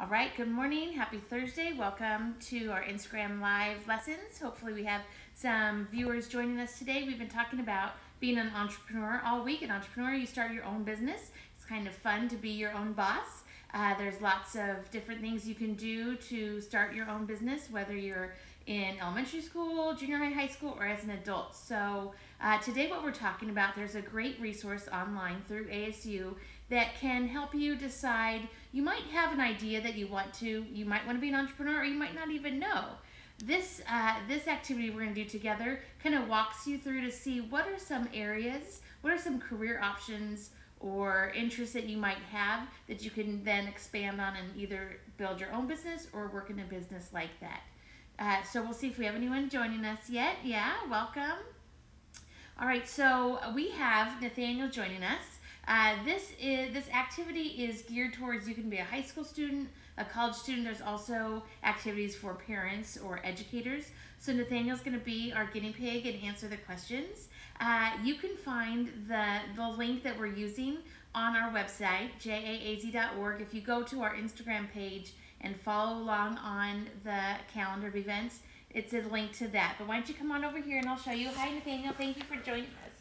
All right, good morning. Happy Thursday. Welcome to our Instagram Live lessons. Hopefully, we have some viewers joining us today. We've been talking about being an entrepreneur all week. An entrepreneur, you start your own business. It's kind of fun to be your own boss. Uh, there's lots of different things you can do to start your own business, whether you're in elementary school, junior high, high school, or as an adult. So, uh, today, what we're talking about, there's a great resource online through ASU that can help you decide. You might have an idea that you want to, you might want to be an entrepreneur, or you might not even know. This, uh, this activity we're going to do together kind of walks you through to see what are some areas, what are some career options or interests that you might have that you can then expand on and either build your own business or work in a business like that. Uh, so we'll see if we have anyone joining us yet. Yeah, welcome. All right, so we have Nathaniel joining us. Uh, this is this activity is geared towards you can be a high school student, a college student. There's also activities for parents or educators. So Nathaniel's going to be our guinea pig and answer the questions. Uh, you can find the the link that we're using on our website jaaz.org. If you go to our Instagram page and follow along on the calendar of events, it's a link to that. But why don't you come on over here and I'll show you. Hi Nathaniel, thank you for joining us.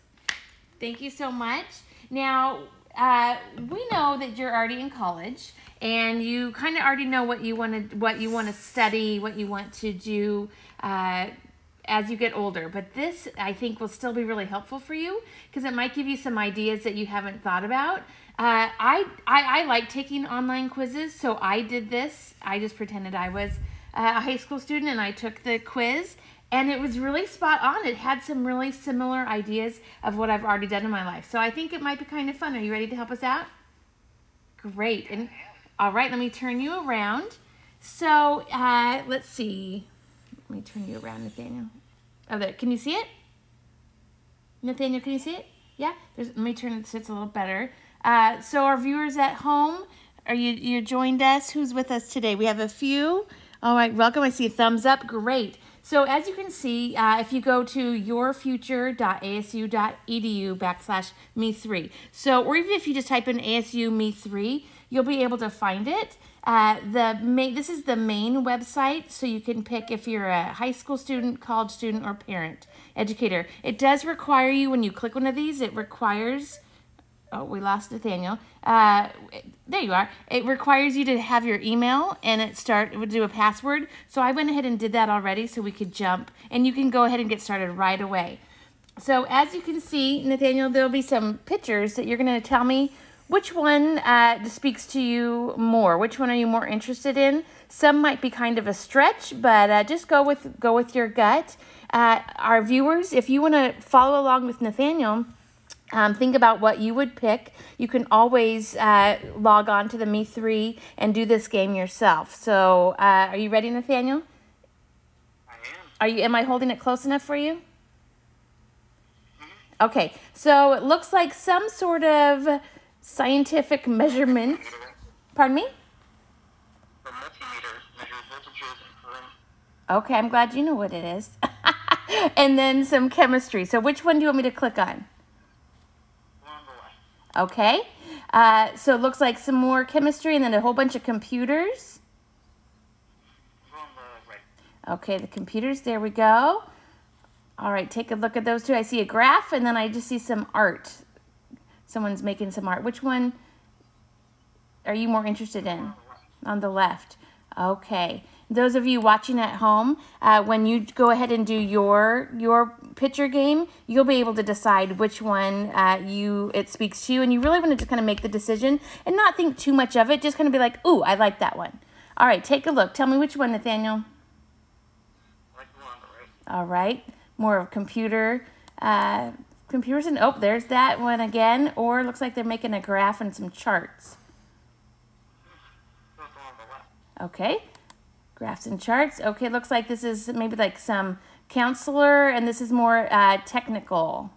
Thank you so much. Now, uh, we know that you're already in college and you kind of already know what you want to what you want to study, what you want to do uh, as you get older. But this, I think, will still be really helpful for you because it might give you some ideas that you haven't thought about. Uh, I, I I like taking online quizzes, so I did this. I just pretended I was a high school student and I took the quiz and it was really spot on. It had some really similar ideas of what I've already done in my life. So I think it might be kind of fun. Are you ready to help us out? Great. And all right, let me turn you around. So uh, let's see. Let me turn you around, Nathaniel. Oh, there. Can you see it? Nathaniel, can you see it? Yeah. There's, let me turn it so it's a little better. Uh, so our viewers at home, are you you joined us? Who's with us today? We have a few. All right, welcome. I see a thumbs up. Great. So as you can see, uh, if you go to yourfuture.asu.edu backslash me3, so or even if you just type in ASU me3, you'll be able to find it. Uh, the main, this is the main website, so you can pick if you're a high school student, college student, or parent, educator. It does require you, when you click one of these, it requires oh, we lost Nathaniel. Uh, there you are. It requires you to have your email and it start it would do a password. So I went ahead and did that already so we could jump and you can go ahead and get started right away. So as you can see, Nathaniel, there'll be some pictures that you're going to tell me which one uh, speaks to you more. Which one are you more interested in? Some might be kind of a stretch, but uh, just go with go with your gut. Uh, our viewers, if you want to follow along with Nathaniel, um, think about what you would pick. You can always uh, log on to the Me3 and do this game yourself. So, uh, are you ready, Nathaniel? I am. Are you? Am I holding it close enough for you? Mm-hmm. Okay. So it looks like some sort of scientific measurement. Pardon me. The multimeter measures voltages and current. Okay, I'm glad you know what it is. and then some chemistry. So which one do you want me to click on? One on the left. Okay. Uh, so it looks like some more chemistry and then a whole bunch of computers. Okay, the computers, there we go. All right, take a look at those two. I see a graph and then I just see some art. Someone's making some art. Which one are you more interested in? On the left. Okay. Those of you watching at home, uh, when you go ahead and do your your picture game, you'll be able to decide which one uh, you it speaks to you, and you really want to just kind of make the decision and not think too much of it. Just kind of be like, "Ooh, I like that one." All right, take a look. Tell me which one, Nathaniel. Like one on the right. All right, more of computer, uh, computers, and oh, there's that one again. Or looks like they're making a graph and some charts. Like the one on the left. Okay, graphs and charts. Okay, looks like this is maybe like some counselor, and this is more uh, technical.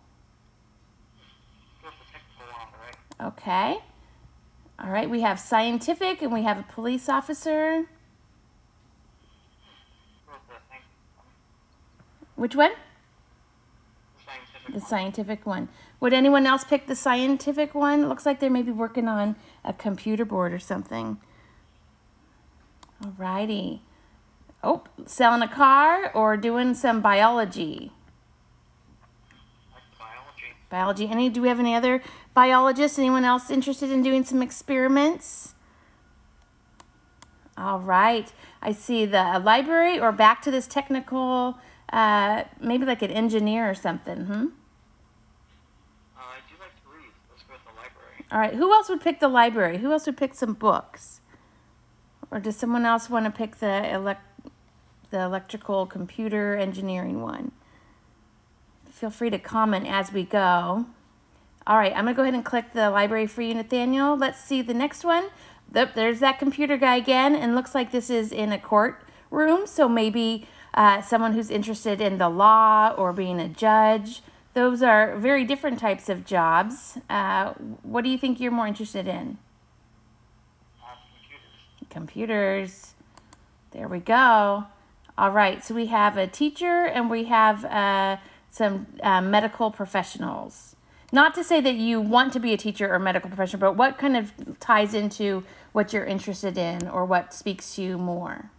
Okay. All right, we have scientific and we have a police officer. Which one? The scientific one. scientific one. Would anyone else pick the scientific one? Looks like they're maybe working on a computer board or something. Alrighty. Oh, selling a car or doing some biology? Biology. Biology. Any? Do we have any other biologists? Anyone else interested in doing some experiments? All right. I see the library or back to this technical, uh, maybe like an engineer or something. Hmm. Uh, I do like to read. Let's go with the library. All right. Who else would pick the library? Who else would pick some books? Or does someone else want to pick the elec- the electrical computer engineering one? Feel free to comment as we go. All right, I'm gonna go ahead and click the library for you, Nathaniel. Let's see the next one. Yep, there's that computer guy again, and looks like this is in a courtroom, so maybe uh, someone who's interested in the law or being a judge. Those are very different types of jobs. Uh, what do you think you're more interested in? Uh, computers. Computers. There we go. All right, so we have a teacher and we have uh, some uh, medical professionals. Not to say that you want to be a teacher or medical professional, but what kind of ties into what you're interested in or what speaks to you more?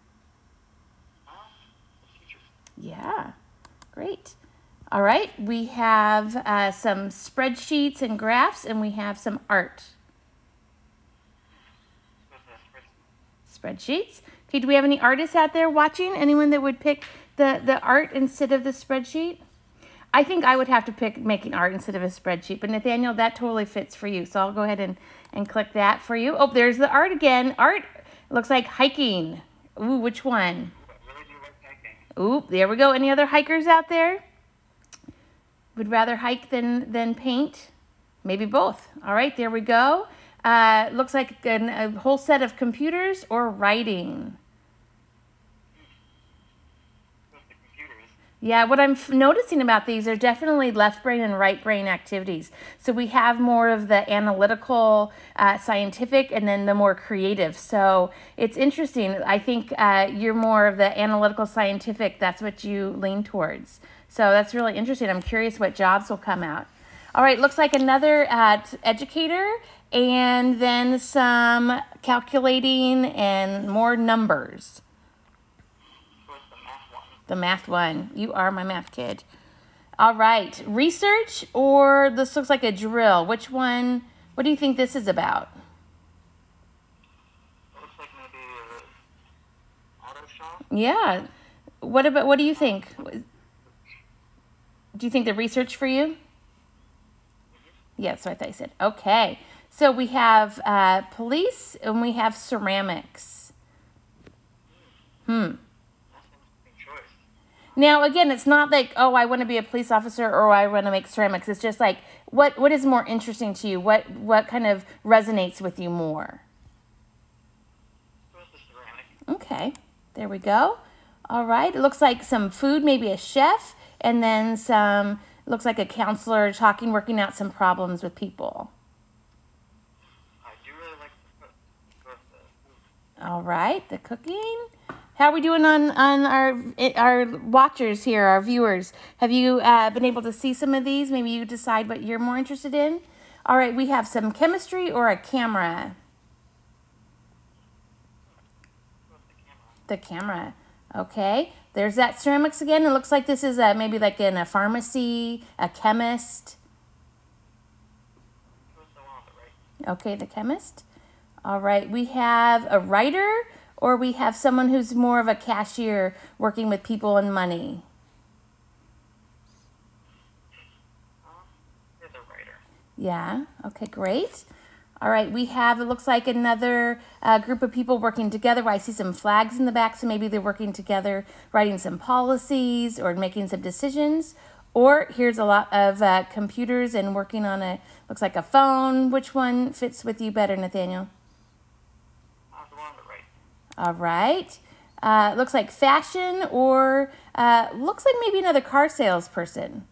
Yeah, great. All right, we have uh, some spreadsheets and graphs, and we have some art spreadsheets. Okay, do we have any artists out there watching? Anyone that would pick the, the art instead of the spreadsheet? I think I would have to pick making art instead of a spreadsheet, but Nathaniel, that totally fits for you. So I'll go ahead and, and click that for you. Oh, there's the art again. Art looks like hiking. Ooh, which one? Ooh, there we go. Any other hikers out there? Would rather hike than than paint? Maybe both. All right, there we go. Uh, looks like an, a whole set of computers or writing. Let's go with the computers. Yeah, what I'm noticing about these are definitely left brain and right brain activities. So we have more of the analytical, uh, scientific, and then the more creative. So it's interesting. I think uh, you're more of the analytical, scientific. That's what you lean towards. So that's really interesting. I'm curious what jobs will come out. All right, looks like another uh, educator, and then some calculating and more numbers. Let's go with the math one. The math one. You are my math kid. All right. Research or this looks like a drill. Which one? What do you think this is about? Like maybe a auto shop. Yeah. What about what do you think? Do you think the research for you? Yes, I thought you said. Okay. So we have uh, police and we have ceramics. Hmm. That's an interesting choice. Now, again, it's not like, oh, I want to be a police officer or I want to make ceramics. It's just like, what what is more interesting to you? What what kind of resonates with you more? Let's go with the ceramic. Okay, there we go. All right, it looks like some food, maybe a chef, and then some. Looks like a counselor talking, working out some problems with people. I do really like the cook. Let's go with the food. All right, the cooking. How are we doing on on our our watchers here, our viewers? Have you uh, been able to see some of these? Maybe you decide what you're more interested in. All right, we have some chemistry or a camera. The camera. Okay, there's that ceramics again. It looks like this is a, maybe like in a pharmacy, a chemist. Okay, the chemist. All right, we have a writer or we have someone who's more of a cashier working with people and money. Here's a writer. Yeah, okay, great. All right, we have, it looks like another uh, group of people working together. I see some flags in the back, so maybe they're working together, writing some policies or making some decisions. Or here's a lot of uh, computers and working on a, looks like a phone. Which one fits with you better, Nathaniel? Uh, the one on the right. All right. Uh, looks like fashion or uh, looks like maybe another car salesperson.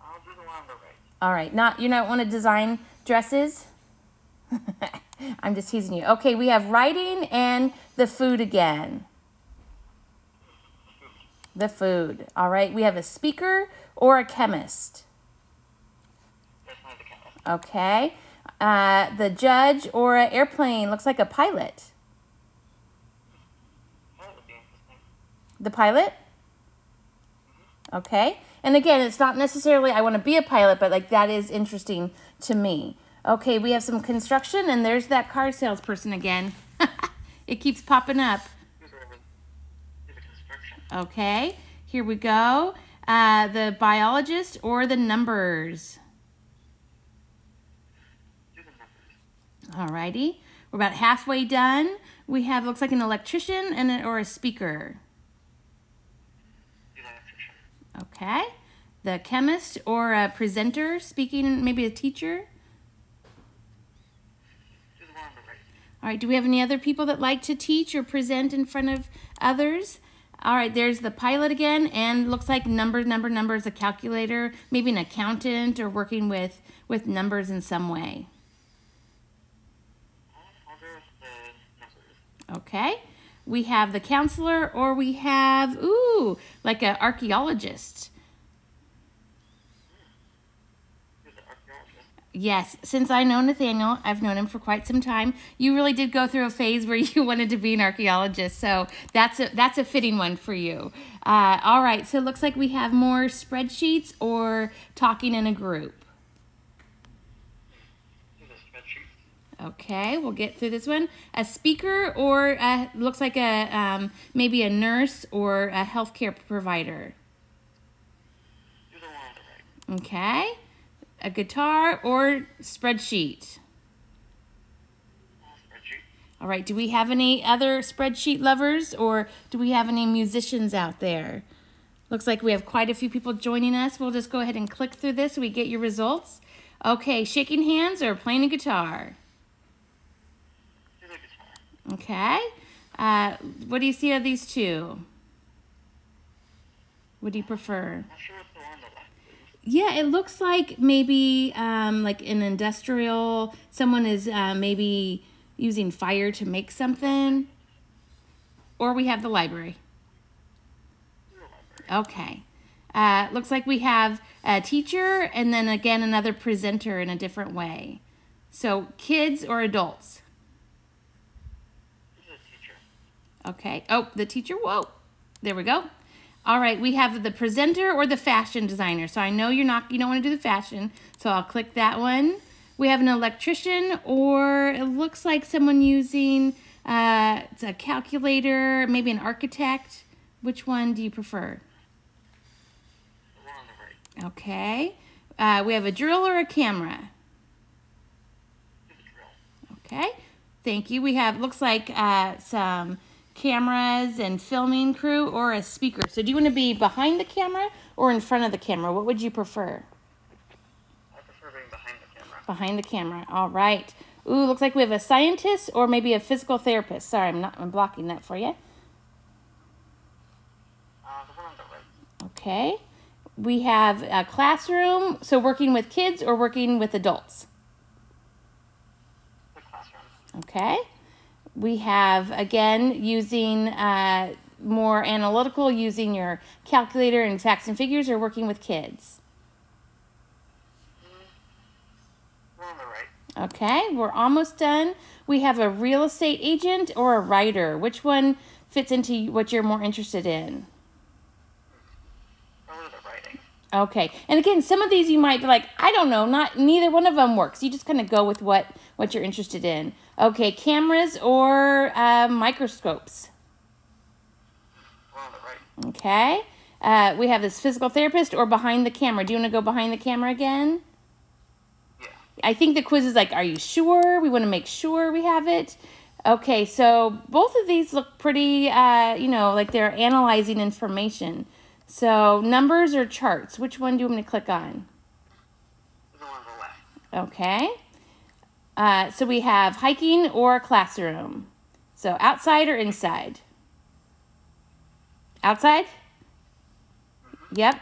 I'll do the one on the right. All right, not you don't want to design dresses. I'm just teasing you. Okay, we have writing and the food again. The food. All right, we have a speaker or a chemist. Definitely the chemist. Okay. Uh, the judge or an airplane looks like a pilot. The pilot? Okay. And again, it's not necessarily I want to be a pilot, but like that is interesting to me. Okay, we have some construction, and there's that car salesperson again. it keeps popping up. Okay, here we go. Uh, the biologist or the numbers. Do the numbers. Alrighty, we're about halfway done. We have looks like an electrician and a, or a speaker. Electrician. Okay, the chemist or a presenter speaking, maybe a teacher. Do the one on the right. All right, do we have any other people that like to teach or present in front of others? All right, there's the pilot again, and looks like number, number, number is a calculator, maybe an accountant or working with, with numbers in some way. I'll, I'll go with the numbers. Okay, we have the counselor, or we have, ooh, like an archaeologist. Yes, since I know Nathaniel, I've known him for quite some time. You really did go through a phase where you wanted to be an archaeologist, so that's a that's a fitting one for you. Uh, all right, so it looks like we have more spreadsheets or talking in a group. Do the spreadsheet. Okay, we'll get through this one. A speaker or a, looks like a um, maybe a nurse or a healthcare provider. Okay, a guitar or spreadsheet. Spreadsheet. All right, do we have any other spreadsheet lovers or do we have any musicians out there? Looks like we have quite a few people joining us. We'll just go ahead and click through this so we get your results. Okay, shaking hands or playing a guitar? Okay. Uh, what do you see of these two? What do you prefer? Yeah, it looks like maybe um, like an industrial, someone is uh, maybe using fire to make something. Or we have the library. The library. Okay. Uh, looks like we have a teacher and then again another presenter in a different way. So kids or adults? Do the teacher. Okay. Oh, the teacher. Whoa. There we go. All right. We have the presenter or the fashion designer. So I know you're not, you don't want to do the fashion. So I'll click that one. We have an electrician or it looks like someone using uh, it's a calculator, maybe an architect. Which one do you prefer? The one on the right. Okay. Uh, we have a drill or a camera. Do the drill. Okay. Thank you. We have, looks like uh, some cameras and filming crew or a speaker. So do you want to be behind the camera or in front of the camera? What would you prefer? I prefer being behind the camera. Behind the camera. All right. Ooh, looks like we have a scientist or maybe a physical therapist. Sorry, I'm not I'm blocking that for you. Uh, the one on the right. Okay. We have a classroom. So working with kids or working with adults. The classroom. Okay. We have, again, using uh, more analytical, using your calculator and facts and figures, or working with kids. Okay, we're almost done. We have a real estate agent or a writer. Which one fits into what you're more interested in? Probably the writing. Okay, and again, some of these you might be like, I don't know, not neither one of them works. You just kind of go with what what you're interested in. Okay, cameras or uh, microscopes. The one on the right. Okay. Uh, we have this physical therapist or behind the camera. Do you want to go behind the camera again? Yeah. I think the quiz is like, are you sure? We want to make sure we have it. Okay, so both of these look pretty, uh, you know, like they're analyzing information. So numbers or charts? Which one do you want me to click on? The one on the left. Okay. Uh, so we have hiking or classroom. So outside or inside? Outside? Yep.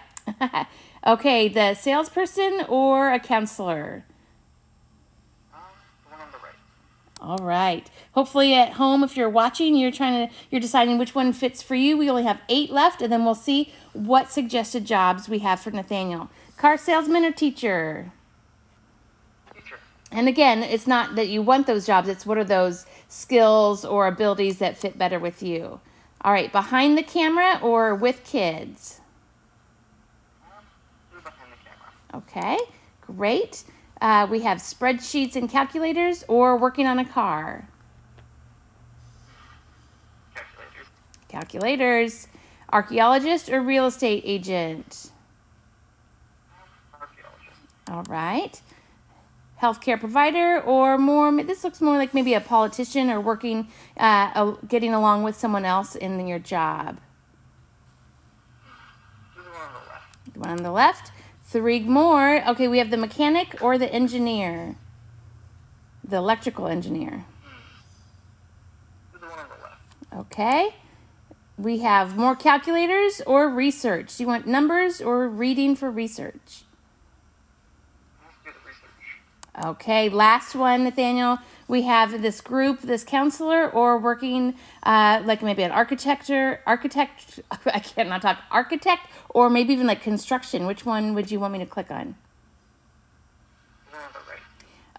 okay, the salesperson or a counselor? The one on the right. All right. Hopefully at home, if you're watching, you're trying to, you're deciding which one fits for you. We only have eight left, and then we'll see what suggested jobs we have for Nathaniel. Car salesman or teacher? Teacher. And again, it's not that you want those jobs, it's what are those skills or abilities that fit better with you. All right, behind the camera or with kids? Behind the camera. Okay, great. Uh, we have spreadsheets and calculators or working on a car. Calculators. Calculators. Archaeologist or real estate agent? Archaeologist. All right. Healthcare provider or more, this looks more like maybe a politician or working, uh, getting along with someone else in your job. The one on the left. One on the left. Three more. Okay, we have the mechanic or the engineer. The electrical engineer. The one on the left. Okay. We have more calculators or research. Do you want numbers or reading for research? Okay, last one, Nathaniel. We have this group, this counselor, or working uh, like maybe an architect, architect. I cannot talk. Architect, or maybe even like construction. Which one would you want me to click on? The one on the right.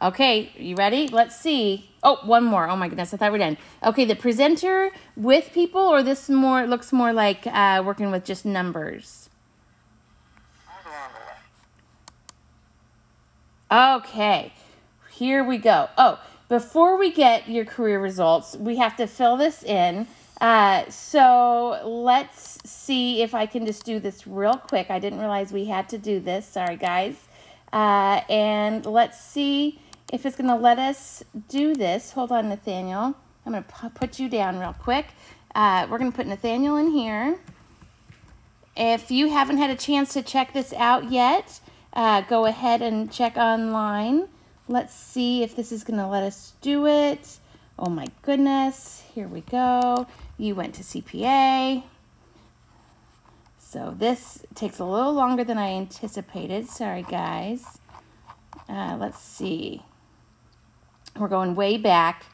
Okay, you ready? Let's see. Oh, one more. Oh my goodness, I thought we are done. Okay, the presenter with people, or this more looks more like uh, working with just numbers. Okay, here we go. Oh, before we get your career results, we have to fill this in. Uh, so let's see if I can just do this real quick. I didn't realize we had to do this. Sorry, guys. Uh, and let's see if it's going to let us do this. Hold on, Nathaniel. I'm going to put you down real quick. Uh, we're going to put Nathaniel in here. If you haven't had a chance to check this out yet, uh, go ahead and check online. Let's see if this is going to let us do it. Oh my goodness. Here we go. You went to CPA. So this takes a little longer than I anticipated. Sorry, guys. Uh, let's see. We're going way back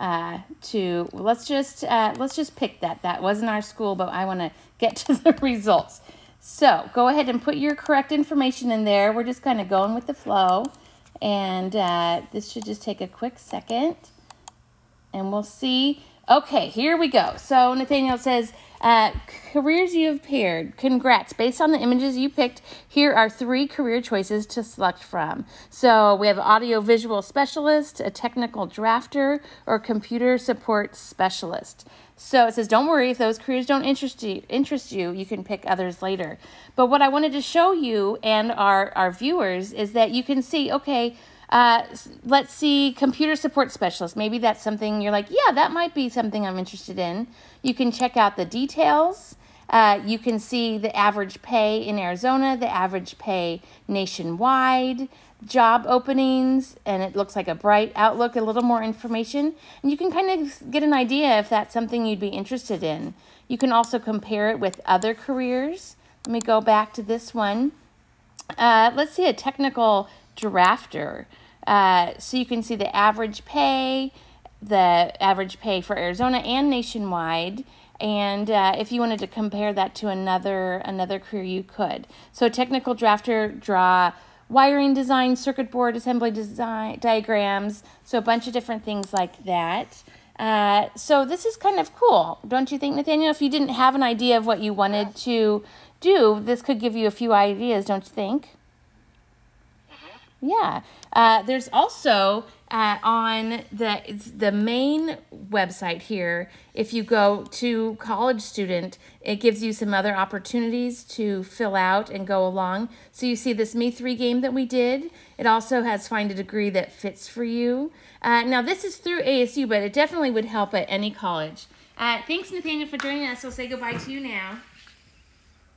uh, to. Let's just uh, let's just pick that. That wasn't our school, but I want to get to the results. So go ahead and put your correct information in there. We're just kind of going with the flow, and uh, this should just take a quick second, and we'll see. Okay, here we go. So Nathaniel says, uh, careers you have paired. Congrats. Based on the images you picked, here are three career choices to select from. So we have audio visual specialist, a technical drafter, or computer support specialist. So it says, don't worry if those careers don't interest you, interest you, you can pick others later. But what I wanted to show you and our, our viewers is that you can see, okay, uh, let's see, computer support specialist. Maybe that's something you're like, yeah, that might be something I'm interested in. You can check out the details. Uh, you can see the average pay in Arizona, the average pay nationwide, job openings, and it looks like a bright outlook, a little more information. And you can kind of get an idea if that's something you'd be interested in. You can also compare it with other careers. Let me go back to this one. Uh, let's see a technical drafter. Uh, so you can see the average pay, the average pay for Arizona and nationwide. And uh, if you wanted to compare that to another another career, you could. So technical drafter draw wiring design, circuit board assembly design diagrams, so a bunch of different things like that. Uh, so this is kind of cool, don't you think, Nathaniel? If you didn't have an idea of what you wanted to do, this could give you a few ideas, don't you think? Yeah. Uh, there's also uh, on the the main website here. If you go to college student, it gives you some other opportunities to fill out and go along. So you see this Me Three game that we did. It also has find a degree that fits for you. Uh, now this is through ASU, but it definitely would help at any college. Uh, thanks, Nathaniel, for joining us. We'll say goodbye to you now.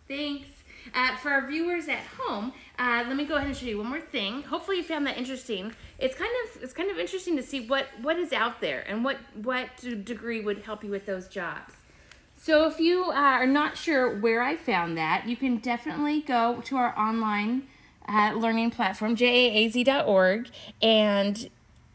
Thanks. Uh, for our viewers at home, uh, let me go ahead and show you one more thing. Hopefully you found that interesting. It's kind of it's kind of interesting to see what what is out there and what what degree would help you with those jobs. So if you uh, are not sure where I found that, you can definitely go to our online uh, learning platform, jaaz.org, and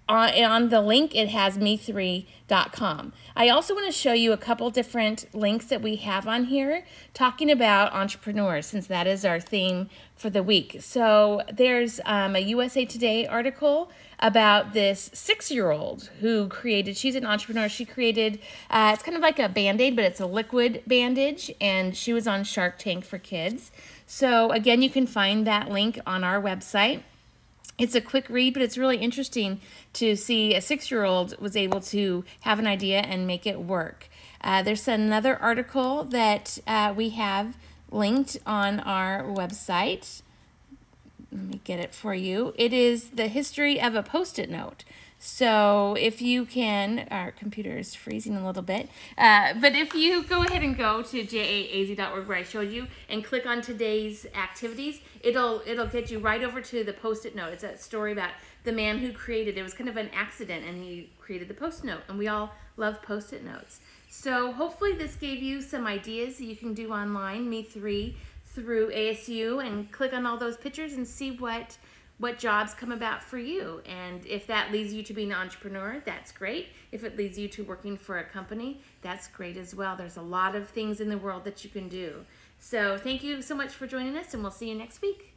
on, on the link it has me3.com. I also want to show you a couple different links that we have on here talking about entrepreneurs since that is our theme for the week. So there's um, a USA Today article about this six year old who created, she's an entrepreneur. She created, uh, it's kind of like a band aid, but it's a liquid bandage, and she was on Shark Tank for Kids. So, again, you can find that link on our website. It's a quick read, but it's really interesting to see a six year old was able to have an idea and make it work. Uh, there's another article that uh, we have linked on our website. Let me get it for you. It is the history of a post it note. So if you can, our computer is freezing a little bit, uh, but if you go ahead and go to jaaz.org where I showed you and click on today's activities, it'll it'll get you right over to the post-it note. It's a story about the man who created it. was kind of an accident and he created the post note and we all love post-it notes. So hopefully this gave you some ideas you can do online, Me3, through ASU and click on all those pictures and see what what jobs come about for you. And if that leads you to being an entrepreneur, that's great. If it leads you to working for a company, that's great as well. There's a lot of things in the world that you can do. So thank you so much for joining us, and we'll see you next week.